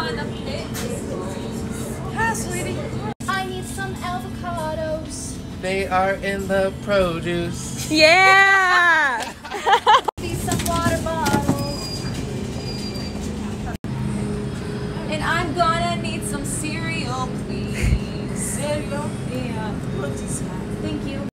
find. Hi, sweetie. I need some avocados. They are in the produce. Yeah. And I'm gonna need